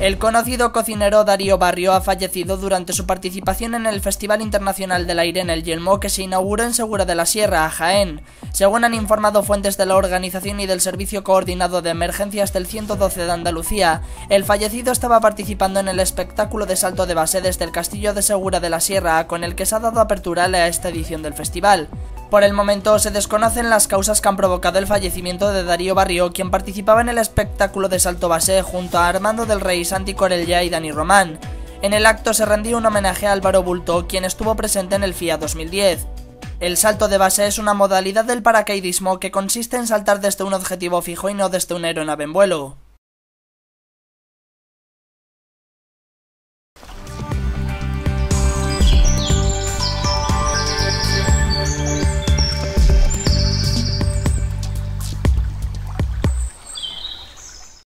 El conocido cocinero Darío Barrio ha fallecido durante su participación en el Festival Internacional del Aire en el Yelmo que se inauguró en Segura de la Sierra, Jaén. Según han informado fuentes de la organización y del Servicio Coordinado de Emergencias del 112 de Andalucía, el fallecido estaba participando en el espectáculo de salto de base desde el Castillo de Segura de la Sierra, con el que se ha dado apertura a esta edición del festival. Por el momento se desconocen las causas que han provocado el fallecimiento de Darío Barrio, quien participaba en el espectáculo de salto base junto a Armando del Rey, Santi Corella y Dani Román. En el acto se rendió un homenaje a Álvaro Bulto, quien estuvo presente en el FIA 2010. El salto de base es una modalidad del paracaidismo que consiste en saltar desde un objetivo fijo y no desde una aeronave en vuelo.